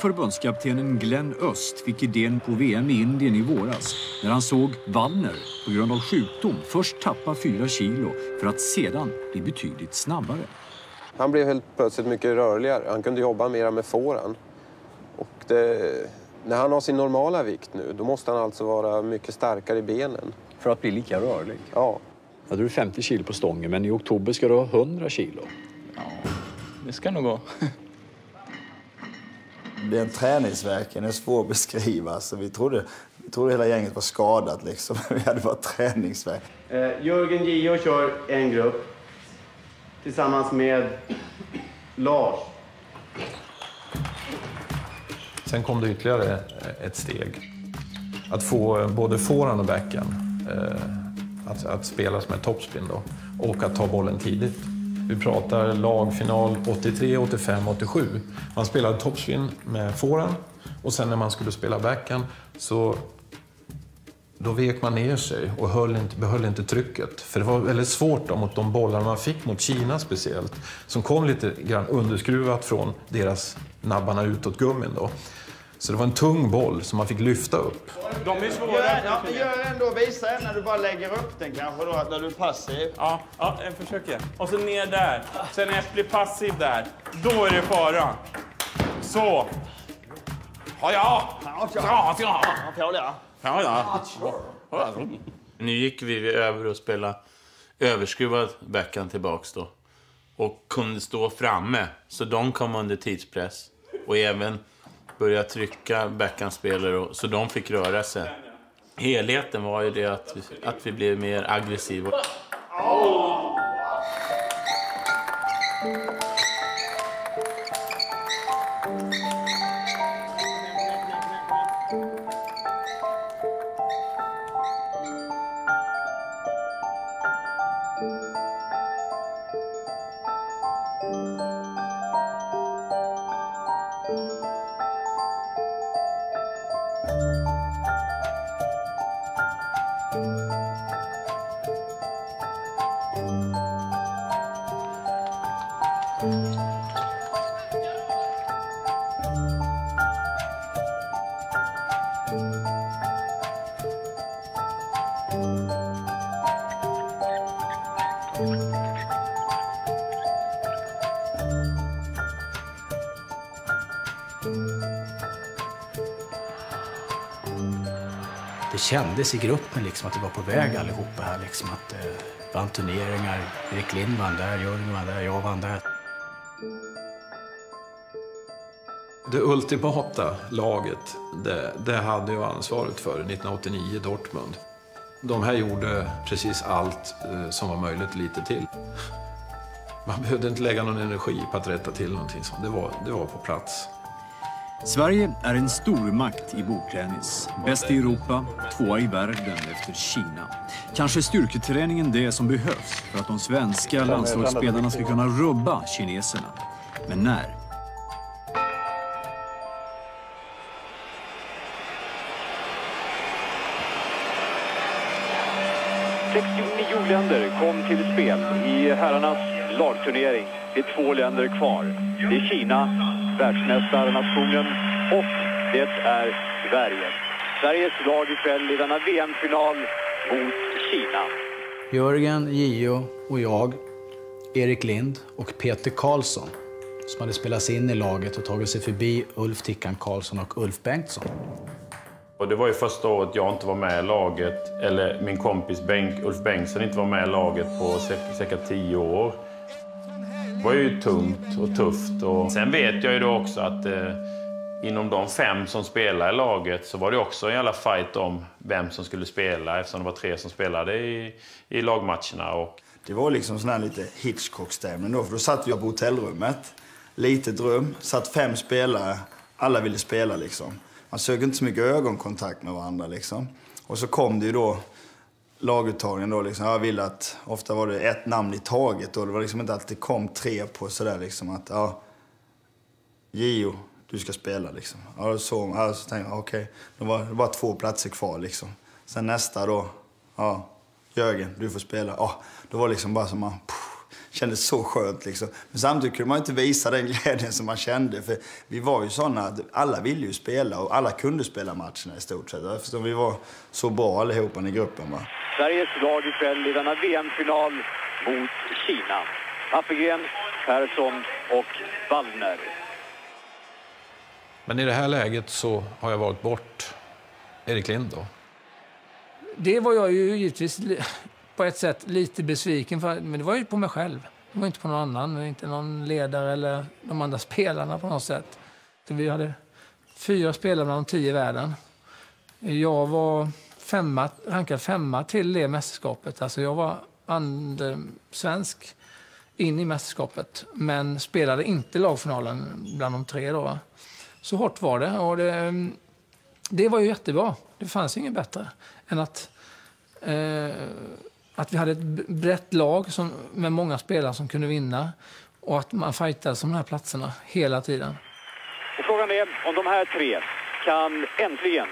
Förbundskaptenen Glenn Öst fick idén på VM i Indien i våras när han såg Wallner på grund av sjukdom först tappa fyra kilo för att sedan bli betydligt snabbare. Han blev helt plötsligt mycket rörligare. Han kunde jobba mer med fåran. Och det, när han har sin normala vikt nu, då måste han alltså vara mycket starkare i benen. För att bli lika rörlig? Ja. Ja, du är 50 kilo på stången, men i oktober ska du ha 100 kilo. Det ska nog gå. Den träningsverken är svår att beskriva. Alltså, vi, trodde, vi trodde hela gänget var skadat liksom. Vi hade bara träningsverk. Eh, Jörgen Gio kör en grupp tillsammans med Lars. Sen kom det ytterligare ett steg. Att få både forehand och backhand eh, att, att spela som ett topspin då, och att ta bollen tidigt. Vi pratar lagfinal 83, 85, 87. Man spelade topspin med forehand och sen när man skulle spela backhand så då vek man ner sig och höll inte, behöll inte trycket. För det var väldigt svårt då, mot de bollar man fick mot Kina speciellt. Som kom lite grann underskruvat från deras nabbarna utåt gummin då. Så det var en tung boll som man fick lyfta upp. De är svåra. Gör, ja, gör ändå, visa en när du bara lägger upp den kanske då, när du är passiv. Ja, ja jag försöker. Och så ner där. Sen när jag blir passiv där, då är det fara. Så. Ja, ja. Ja, ja. ja. Ja, ja. Nu gick vi över och spelade överskruvad backhand tillbaks då. Och kunde stå framme. Så de kom under tidspress. Och även börja trycka backhandspelare så de fick röra sig. Helheten var ju det att vi, att vi blev mer aggressiva. Det kändes i gruppen liksom att det var på väg allihopa här. Liksom att det vann turneringar. Erik Lind vann där, Jörgen vann där, jag vann där. Det ultimata laget, det, det hade jag ansvaret för 1989 i Dortmund. De här gjorde precis allt eh, som var möjligt, lite till. Man behövde inte lägga någon energi på att rätta till någonting sånt. Det var, det var på plats. Sverige är en stormakt i bordtennis. Bäst i Europa, tvåa i världen efter Kina. Kanske styrketräningen det som behövs för att de svenska landslagsspelarna ska kunna rubba kineserna. Men när? länder kom till spel i herrarnas lagturnering. Det är två länder kvar. Det är Kina, världsmästarnationen, och det är Sverige. Sveriges lag ikväll i denna VM-final mot Kina. Jörgen, Gio och jag, Erik Lind och Peter Karlsson som hade spelats in i laget och tagit sig förbi Ulf Tickan Karlsson och Ulf Bengtsson. Och det var ju första året jag inte var med i laget, eller min kompis Bengt, Ulf Bengtsson inte var med i laget på cirka tio år. Det var ju tungt och tufft. Och sen vet jag ju då också att eh, inom de fem som spelade i laget så var det också en jävla fight om vem som skulle spela eftersom det var tre som spelade i, i lagmatcherna. Och... Det var liksom sån här lite Hitchcock-stämning då, för då satt vi på hotellrummet. Litet rum, satt fem spelare. Alla ville spela liksom. Man söker inte så mycket ögonkontakt med varandra liksom. Och så kom det ju då laguttagningen då liksom. Jag ville att, ofta var det ett namn i taget och det var liksom inte att det kom tre på sådär liksom att, ja, Gio, du ska spela liksom. Ja, så, ja, så tänkte jag, okej, okay. det var det två platser kvar liksom. Sen nästa då, ja, Jörgen, du får spela. Ja, då var det liksom bara som man, kändes så skönt liksom. Men samtidigt kunde man inte visa den glädjen som man kände. För vi var ju såna att alla ville ju spela och alla kunde spela matcherna i stort sett. Eftersom vi var så bra allihopa i gruppen. Va? Sveriges lag ikväll i denna VM-final mot Kina. Appelgren, Persson och Wallner. Men i det här läget så har jag valt bort Erik Lind då. Det var jag ju givetvis på ett sätt lite besviken, för, men det var ju på mig själv. Det var inte på någon annan, inte någon ledare eller de andra spelarna på något sätt. Så vi hade fyra spelare bland de tio i världen. Jag var femma, rankad femma till det mästerskapet. Alltså jag var and, svensk in i mästerskapet, men spelade inte lagfinalen bland de tre. Då. Så hårt var det. Och det, det var ju jättebra. Det fanns inget bättre än att, eh, att vi hade ett brett lag som, med många spelare som kunde vinna och att man fightades om de här platserna hela tiden. Och frågan är om de här tre kan äntligen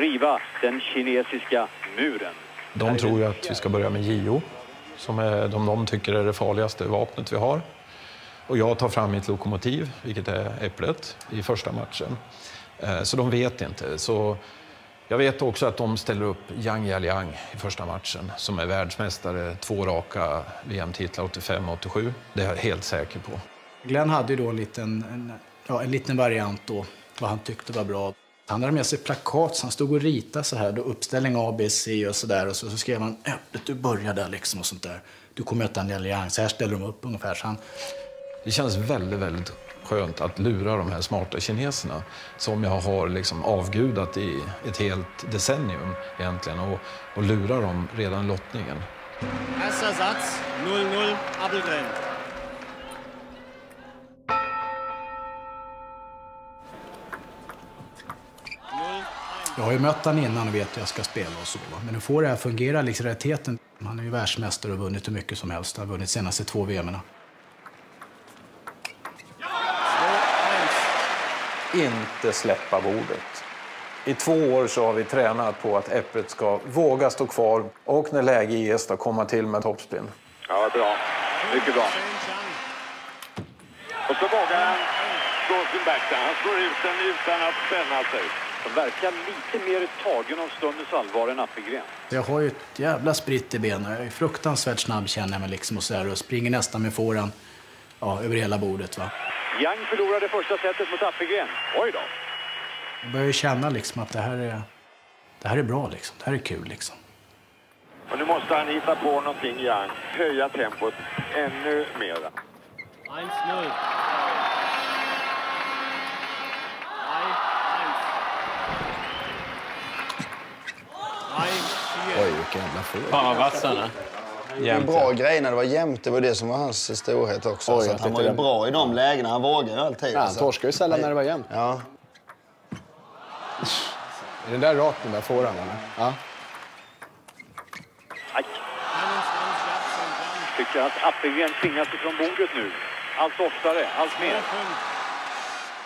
riva den kinesiska muren. De tror ju att vi ska börja med JO, som är de, de tycker är det farligaste vapnet vi har. Och jag tar fram mitt lokomotiv, vilket är Äpplet, i första matchen. Eh, Så de vet inte. Så jag vet också att de ställer upp Yang Yaliang i första matchen, som är världsmästare, två raka VM-titlar 85 och 87. Det är jag helt säker på. Glenn hade ju då en liten, en, ja, en liten variant då, vad han tyckte var bra. Han hade med sig plakat, så han stod och ritade så här, då uppställning A, B, C och så där. Och så, så skrev han öppet, du börjar där liksom och sånt där. Du kommer möta en allians, så här ställer de upp ungefär. Så han, Det känns väldigt, väldigt skönt att lura de här smarta kineserna som jag har liksom avgudat i ett helt decennium egentligen och, och lura dem redan i lottningen. Erster Satz, 0-0, Appelgren. jag har ju mött han innan och vet hur jag ska spela och så. Men nu får det här fungera liksom realiteten. Han är ju världsmästare och vunnit hur mycket som helst. Han har vunnit senaste två VM. Inte släppa bordet. I två år så har vi tränat på att Äpplet ska våga stå kvar och när läge ges då komma till med toppspin. Ja, bra. Mycket bra. Och så vågar han slå sin backhand. Han slår ut den utan att spänna sig. De verkar lite mer tagen av stundens allvar än Appelgren. Jag har ju ett jävla spritt i benen. Jag är fruktansvärt snabb känner jag mig liksom och så och springer nästan med fåran ja, över hela bordet. Va. Young förlorade första setet mot Appelgren. Oj då. Jag börjar känna liksom att det här är, det här är bra liksom. Det här är kul liksom. Och nu måste han hitta på någonting, Young. Höja tempot ännu mera. 1-0. Oj, vilken jävla fråga. Fan vad vass han är. Det är en bra grej när det var jämnt. Det var det som var hans storhet också. Oj, så han var ju bra i de lägena. Han vågar ju alltid. Ja, han Så- torskar ju sällan när det var jämnt. Ja. Är den där rakt den där fåran eller? Ja. Aj. Tycker att Appelgren tvingas ifrån bordet nu. Allt oftare, allt mer.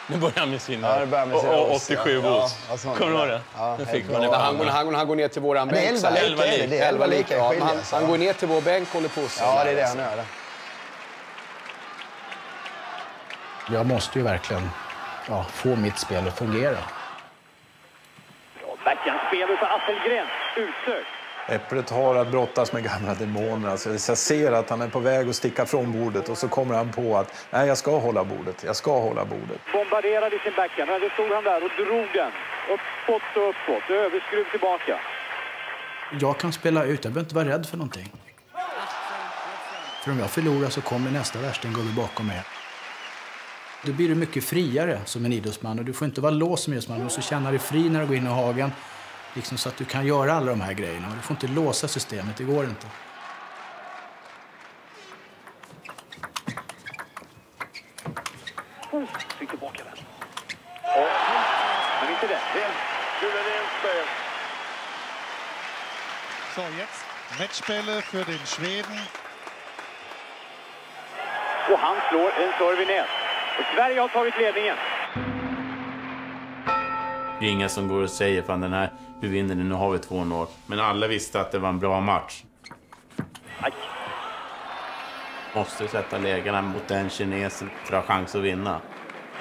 Nu börjar han med sin Ja, det börjar med sin och- och oss, 87 ja. boots. Ja, Kommer du ihåg det? Ja, fick man. Han, går, han, går, han går ner till våran är bänk. elva så här. lika, är det? Det är elva lika i ja, han, han går ner till vår bänk och håller på så Ja, det är det alltså. han gör. Det. Jag måste ju verkligen ja, få mitt spel att fungera. Backhandspel för Appelgren. Utsökt. Äpplet har att brottas med gamla demoner. Alltså, jag ser att han är på väg att sticka från bordet och så kommer han på att nej, jag ska hålla bordet. Jag ska hålla bordet. Bombarderade i sin backhand. Då stod han där och drog den. Uppåt och uppåt. Överskruv tillbaka. Jag kan spela ut, jag behöver inte vara rädd för någonting. För om jag förlorar så kommer nästa värstinggubbe bakom mig. Då blir du mycket friare som en idrottsman och du får inte vara låst som idrottsman. Du måste känna dig fri när du går in i hagen. Liksom så att du kan göra alla de här grejerna. Du får inte låsa systemet, det går inte. Oh, fick tillbaka den. Ja, men inte det. Det är suveränt spel. So, jetzt Matchbälle för den Schweden. Och han slår en serve i nät. Och Sverige har tagit ledningen. Det är inga som går och säger fan den här, vi vinner den, nu har vi 2-0. Men alla visste att det var en bra match. Aj. Måste sätta lägena mot den kinesen för att ha chans att vinna.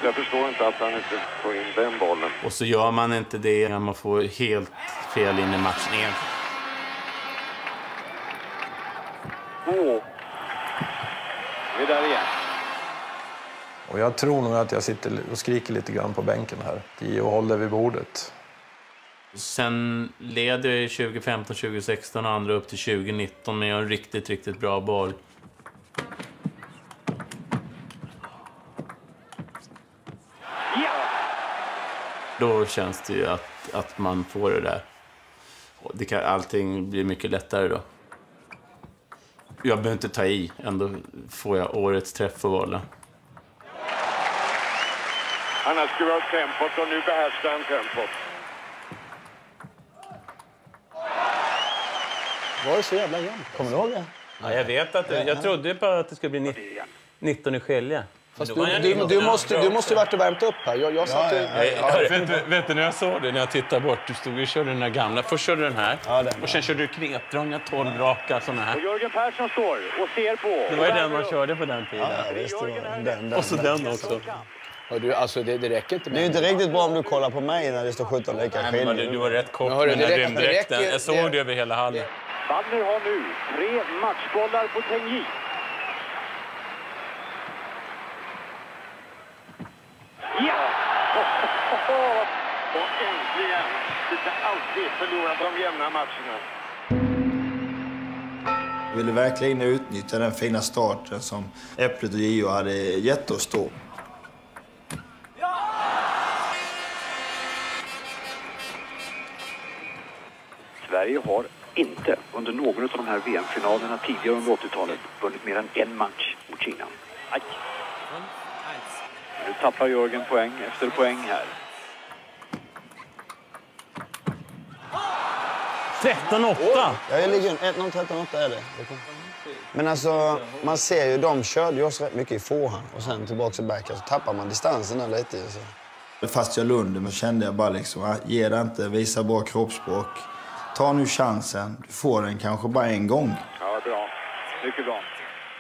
Jag förstår inte att han inte får in den bollen. Och så gör man inte det, man får helt fel in i matchen igen. Åh. Vi är där igen. Och jag tror nog att jag sitter och skriker lite grann på bänken här. Gio håller vid bordet. Sen leder jag 2015, 2016 och andra upp till 2019 men jag har en riktigt, riktigt bra boll. Då känns det ju att, att man får det där. Och det kan, allting blir mycket lättare då. Jag behöver inte ta i, ändå får jag årets träff på bollen. Han har skruvat upp tempot och nu behärskar han tempot. Var det så jävla jämnt? Kommer du ihåg det? Ja, jag vet att det, Jag trodde på att det skulle bli 19 19 i skilje. Fast du, du, du, måste, du måste ju varit och värmt upp här. Jag, jag satt ju... Ja, vet, du, vet du när jag såg det, när jag tittade bort? Du stod och körde den där gamla. Först körde den här och sen körde du knepdragningar, 12 raka såna här. Och Jörgen Persson står och ser på. Det var ju den man körde på den tiden. Ja, visst, var den, den, Och så den också. Du, alltså, det, det räcker inte Det är inte riktigt bra om du kollar på mig när det står 17 lekar Nej, men du, du var rätt kort med den här rymddräkten. Jag såg det över hela hallen. Badner har nu tre matchbollar på Tengi. Ja! Och äntligen! Ska alltid förlora de jämna matcherna. Jag ville verkligen utnyttja den fina starten som Äpplet och Gio hade gett oss då. Sverige har inte under någon av de här VM-finalerna tidigare under 80-talet vunnit mer än en match mot Kina. Aj. Nu tappar Jörgen poäng efter poäng här. 13-8! Ja, jag ligger 1-0, 13-8 är det. Men alltså, man ser ju, de körde ju oss rätt mycket i forehand och sen tillbaka till backhand. Så tappar man distansen där lite. Så. Fast jag lundade, men kände jag bara liksom, ah, ge det inte, visa bra kroppsspråk. Ta nu chansen, du får den kanske bara en gång. Ja, bra. Mycket bra.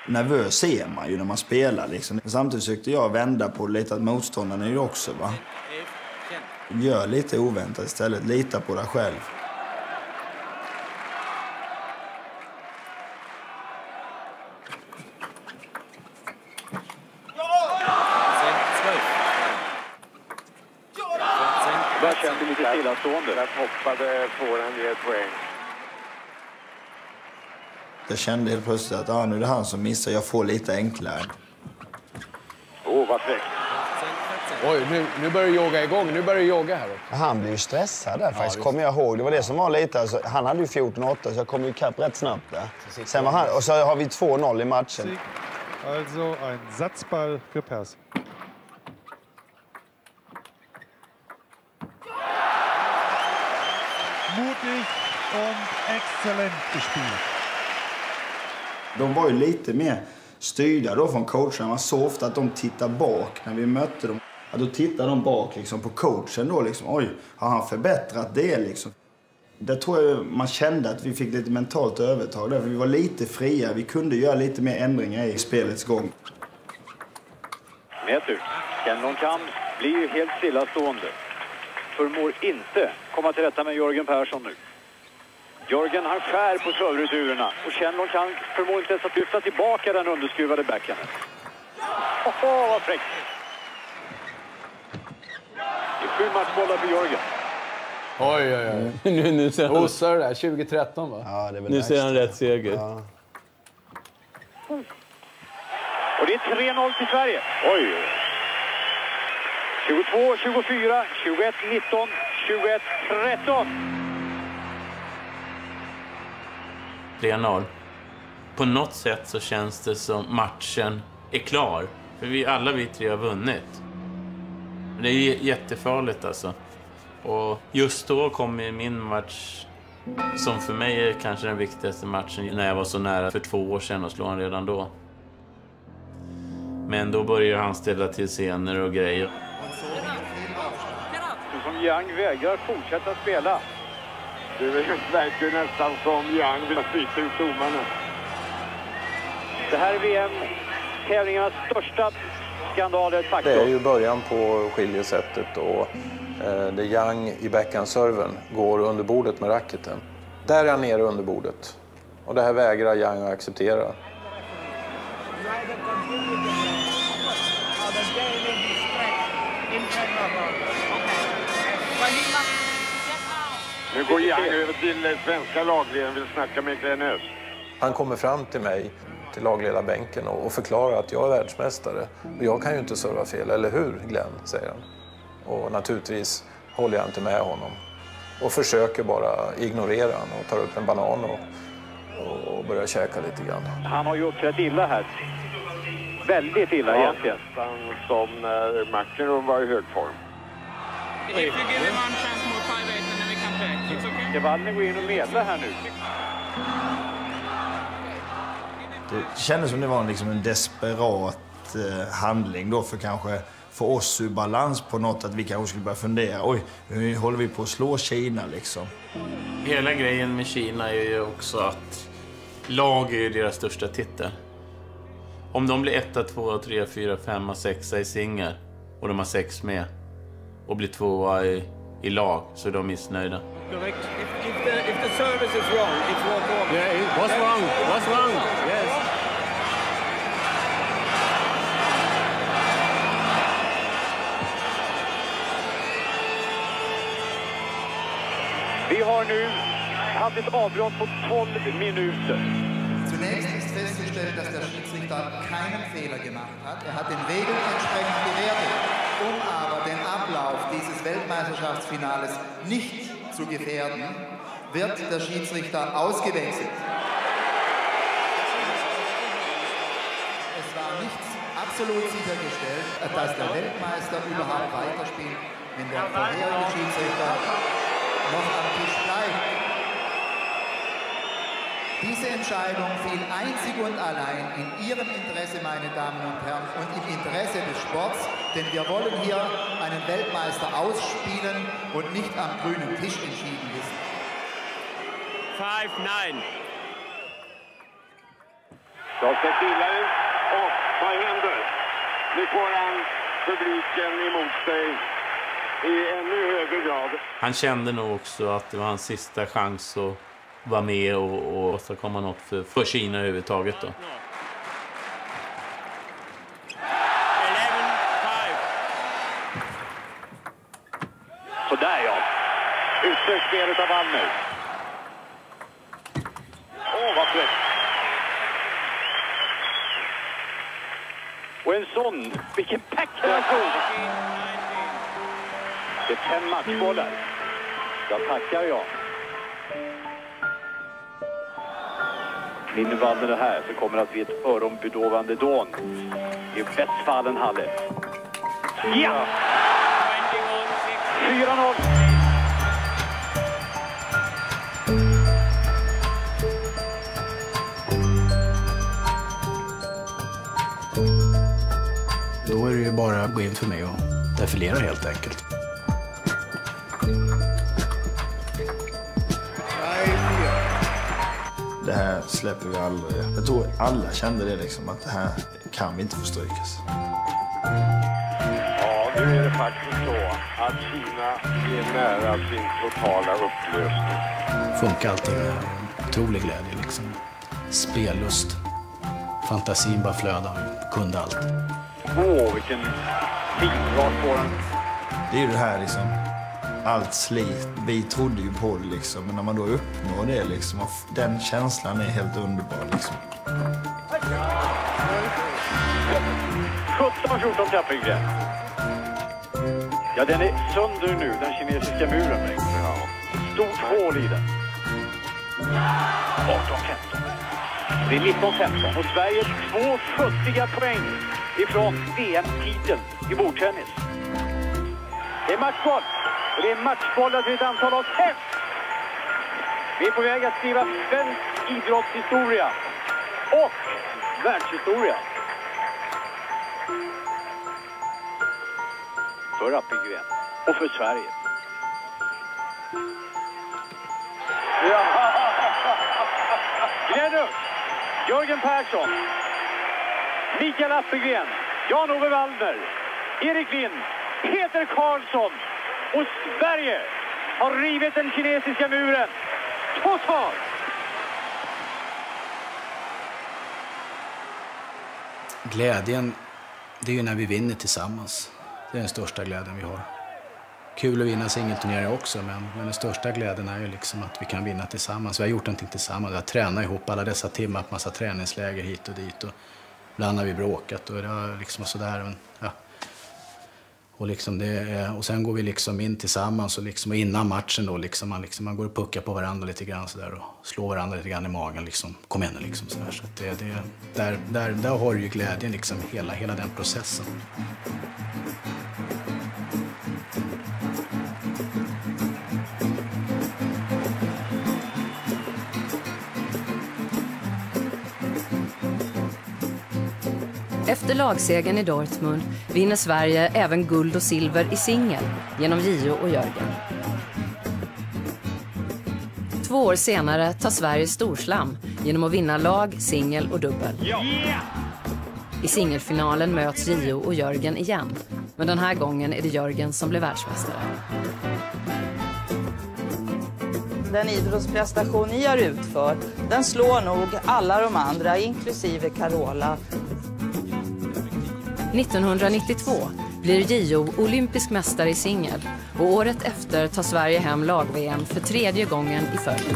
Nervös är man ju när man spelar liksom. Men Samtidigt försökte jag vända på lite, att motståndaren är ju också va. Gör lite oväntat istället, lita på dig själv. Där känns stillastående. Där hoppade forehand ger poäng. Jag kände helt plötsligt att ah, nu är det han som missar, jag får lite enklare. Åh, oh, vad fräckt. Oj, nu, nu börjar jogga igång. Nu börjar jogga här. Han blev ju stressad där faktiskt, visst. kommer jag ihåg. Det var det som var lite, alltså, han hade ju 14-8 så jag kom ju ikapp rätt snabbt där. Sen var han, och så har vi 2-0 i matchen. Also ein Satzball für Pers. Mutig und exzellent gespielt. De var ju lite mer styrda då från coacherna. Man såg ofta att de tittar bak när vi mötte dem. Ja, då tittar de bak liksom på coachen då liksom. Oj, har han förbättrat det liksom? Där tror jag man kände att vi fick lite mentalt övertag där. För vi var lite fria. Vi kunde göra lite mer ändringar i spelets gång. Du, Kenlon Kam blir helt stillastående. Förmår inte komma till rätta med Jörgen Persson nu. Jörgen han skär på servereturerna och Kenlon Kam förmår inte ens att lyfta tillbaka den underskruvade backhanden. Åh, vad fräckt! Det är sju matchbollar för Jörgen. Oj, oj, oj. nu, nu ser han, Osar det där. 2013, va? Ja, det är väl nu ser han rätt seger. Ja. Och det är 3-0 till Sverige. Oj! 22, 24, 21, 19, 21, 13. 3-0. På något sätt så känns det som matchen är klar. För vi alla vi tre har vunnit. Det är jättefarligt alltså. Och just då kommer min match som för mig är kanske den viktigaste matchen när jag var så nära för två år sedan och slå honom. redan då. Men då börjar han ställa till scener och grejer. Young vägrar fortsätta spela. Det verkar ju nästan som Young vill byta ut domarna. Det här är VM, tävlingarnas största skandal. Det är ju början på skiljesättet och eh, det Young i backhandserven går under bordet med racketen. Där är han nere under bordet. Och det här vägrar Young att acceptera. Nu går Young över till svenska lagledaren vill snacka med Glenös. Han kommer fram till mig, till lagledarbänken och förklarar att jag är världsmästare. Och jag kan ju inte serva fel, eller hur Glenn? säger han. Och naturligtvis håller jag inte med honom. Och försöker bara ignorera honom och tar upp en banan och, och börjar käka lite grann. Han har ju uppträtt illa här. väldigt illa Ja, egentligen. nästan som när McEnroe var i hög form. If you give him one chance more 5-8 and then we come back, it's okay? Ska Wallner gå in och medla här nu? Det kändes som det var liksom en desperat eh, handling då för kanske för oss ur balans på något att vi kanske skulle börja fundera. Oj, nu håller vi på att slå Kina liksom. Hela grejen med Kina är ju också att lag är ju deras största titel. Om de blir etta, tvåa, trea, fyra, femma, sexa i singel och de har sex med och blir tvåa i, i lag så är de missnöjda. Correct. If, if, the, if the service is wrong, it's wrong wrong. Yeah, it was wrong. Was wrong. Yes. Vi har nu haft ett avbrott på 12 minuter. Zunächst ist festzustellen, dass der Schiedsrichter keinen Fehler gemacht hat. Er hat den Regeln entsprechend bewertet. Um aber Weltmeisterschaftsfinales nicht zu gefährden, wird der Schiedsrichter ausgewechselt. Es war nicht absolut sichergestellt, dass der Weltmeister überhaupt weiterspielt, wenn der vorherige Schiedsrichter noch am Tisch bleibt. Diese Entscheidung fiel einzig und allein in Ihrem Interesse, meine Damen und Herren, und im Interesse des Sports, denn wir wollen hier einen Weltmeister ausspielen und nicht am grünen Tisch entschieden wissen. 5-9. Det har sett illa ut. Och vad händer? Nu får han publiken emot sig i ännu högre grad. Han kände nog också att det var hans sista chans att vara med och, och åstadkomma något för, för Kina överhuvudtaget. Då. Vilken packreaktion! Det är fem matchbollar. Jag tackar jag. Vinner Wallner det här så kommer det att bli ett öronbedovande dån i Westfalenhalle. Ja! 4-0. Bara att gå in för mig och defilera helt enkelt. Det här släpper vi aldrig. Jag tror alla kände det liksom, att det här kan vi inte få strykas. Ja, nu är det faktiskt så att Kina är nära sin totala upplösning. Funkar allting med otrolig glädje liksom. Spellust. Fantasin bara flödar. Kunde allt. Åh, vilken fin rakt på den. Det är ju det här liksom, allt slit. Vi trodde ju på det liksom, men när man då uppnår det liksom, den känslan är helt underbar liksom. 17-14 Kappelgren. Ja, den är sönder nu, den kinesiska muren. Ja. Stort hål i den. 18-15. Det är 19-15 och Sverige två futtiga poäng ifrån VM-titeln i bordtennis. Det är matchboll och det är matchbollar till ett antal av fem. Vi är på väg att skriva svensk idrottshistoria och världshistoria. För Appelgren och för Sverige. Glenn Jörgen Persson, Mikael Appelgren, Jan-Ove Waldner, Erik Lind, Peter Karlsson och Sverige har rivit den kinesiska muren totalt. Glädjen, det är ju när vi vinner tillsammans. Det är den största glädjen vi har. Kul att vinna singelturneringar också, men, men den största glädjen är ju liksom att vi kan vinna tillsammans. Vi har gjort någonting tillsammans. Vi har tränat ihop alla dessa timmar på massa träningsläger hit och dit. Och ibland har vi bråkat och det har liksom sådär. Ja. Och, liksom det, och sen går vi liksom in tillsammans och, liksom, och innan matchen då liksom, man, liksom, man går och puckar på varandra lite grann så där, och slår varandra lite grann i magen. Liksom. Kom igen nu liksom. Så där. Så att det, det, där, där, där har du ju glädjen, liksom, hela, hela den processen. Efter lagsegern i Dortmund vinner Sverige även guld och silver i singel genom Gio och Jörgen. Två år senare tar Sverige storslam genom att vinna lag, singel och dubbel. I singelfinalen möts Gio och Jörgen igen. Men den här gången är det Jörgen som blir världsmästare. Den idrottsprestation ni har utfört, den slår nog alla de andra, inklusive Carola. 1992 blir Gio olympisk mästare i singel och året efter tar Sverige hem lag-VM för tredje gången i följd.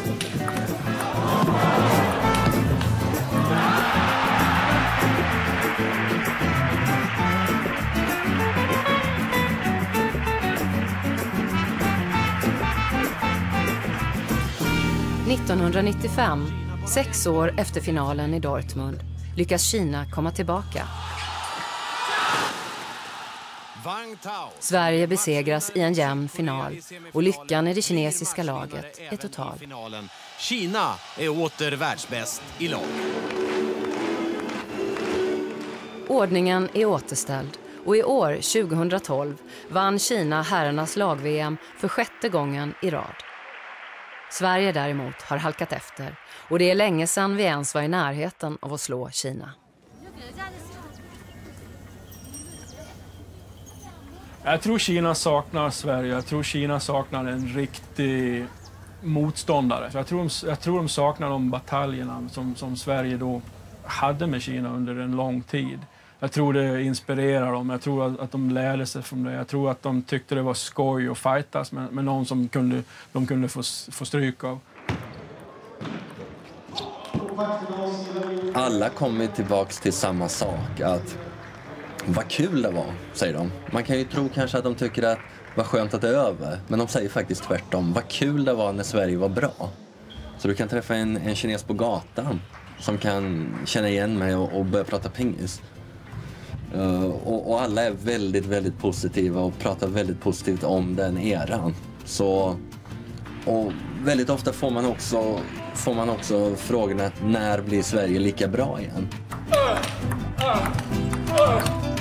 –1995, sex år efter finalen i Dortmund, lyckas Kina komma tillbaka. Sverige besegras i en jämn final och lyckan i det kinesiska laget är total. Kina är åter världsbäst i lag. Ordningen är återställd och i år, 2012, vann Kina herrarnas lag-VM för sjätte gången i rad. Sverige däremot har halkat efter och det är länge sedan vi ens var i närheten av att slå Kina. Jag tror Kina saknar Sverige. Jag tror Kina saknar en riktig motståndare. Jag, tror de, jag tror de saknar de bataljerna som, som Sverige då hade med Kina under en lång tid. Jag tror det inspirerar dem. Jag tror att, att de lärde sig från det. Jag tror att de tyckte det var skoj att fightas med, med någon som kunde, de kunde få, få stryk av. Alla kommer tillbaks till samma sak. Att vad kul det var, säger de. Man kan ju tro kanske att de tycker att vad skönt att det är över. Men de säger faktiskt tvärtom. Vad kul det var när Sverige var bra. Så du kan träffa en, en kines på gatan som kan känna igen mig och, och börja prata pingis. Uh, och, och alla är väldigt, väldigt positiva och pratar väldigt positivt om den eran. Så, och väldigt ofta får man också, får man också frågorna när blir Sverige lika bra igen? Uh, uh, uh.